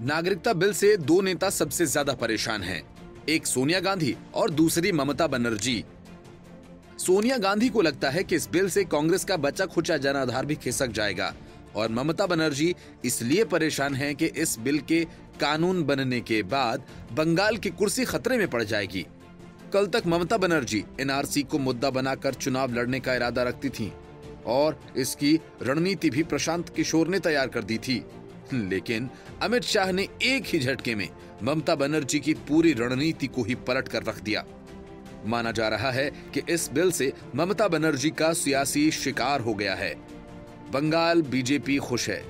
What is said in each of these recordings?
नागरिकता बिल से दो नेता सबसे ज़्यादा परेशान हैं। एक सोनिया गांधी और दूसरी ममता बनर्जी। सोनिया गांधी को लगता है कि इस बिल से कांग्रेस का बचा खुचा जनाधार भी खिसक जाएगा और ममता बनर्जी इसलिए परेशान हैं कि इस बिल के कानून बनने के बाद बंगाल की कुर्सी खतरे में पड़ जाएगी। कल तक ममता बनर्जी एनआरसी को मुद्दा बनाकर चुनाव लड़ने का इरादा रखती थी और इसकी रणनीति भी प्रशांत किशोर ने तैयार कर दी थी। लेकिन अमित शाह ने एक ही झटके में ममता बनर्जी की पूरी रणनीति को ही पलट कर रख दिया। माना जा रहा है कि इस बिल से ममता बनर्जी का सियासी शिकार हो गया है। बंगाल बीजेपी खुश है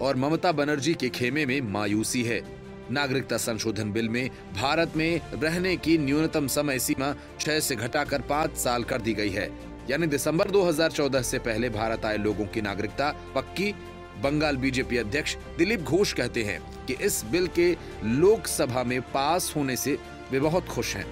और ममता बनर्जी के खेमे में मायूसी है। नागरिकता संशोधन बिल में भारत में रहने की न्यूनतम समय सीमा छह से घटाकर पाँच साल कर दी गई है। यानी दिसंबर 2014 से पहले भारत आए लोगों की नागरिकता पक्की बंगाल बीजेपी अध्यक्ष दिलीप घोष कहते हैं कि इस बिल के लोकसभा में पास होने से वे बहुत खुश हैं।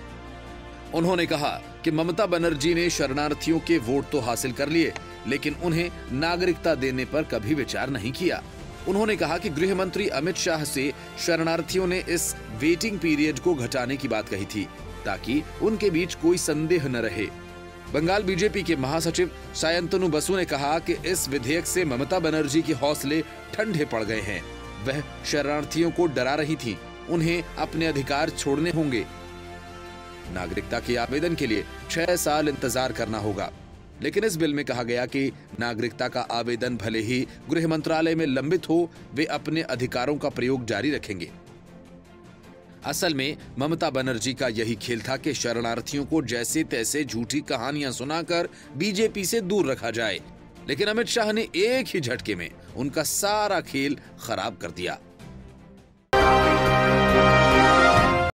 उन्होंने कहा कि ममता बनर्जी ने शरणार्थियों के वोट तो हासिल कर लिए, लेकिन उन्हें नागरिकता देने पर कभी विचार नहीं किया। उन्होंने कहा कि गृह मंत्री अमित शाह से शरणार्थियों ने इस वेटिंग पीरियड को घटाने की बात कही थी, ताकि उनके बीच कोई संदेह न रहे। बंगाल बीजेपी के महासचिव सायंतनु बसु ने कहा कि इस विधेयक से ममता बनर्जी के हौसले ठंडे पड़ गए हैं। वह शरणार्थियों को डरा रही थी। उन्हें अपने अधिकार छोड़ने होंगे। नागरिकता के आवेदन के लिए छह साल इंतज़ार करना होगा। लेकिन इस बिल में कहा गया कि नागरिकता का आवेदन भले ही गृह मंत्रालय में लंबित हो, वे अपने अधिकारों का प्रयोग जारी रखेंगे। असल में, ममता बनर्जी का यही खेल था कि शरणार्थियों को जैसे तैसे झूठी कहानियाँ सुनाकर बीजेपी से दूर रखा जाए। लेकिन अमित शाह ने एक ही झटके में उनका सारा खेल खराब कर दिया।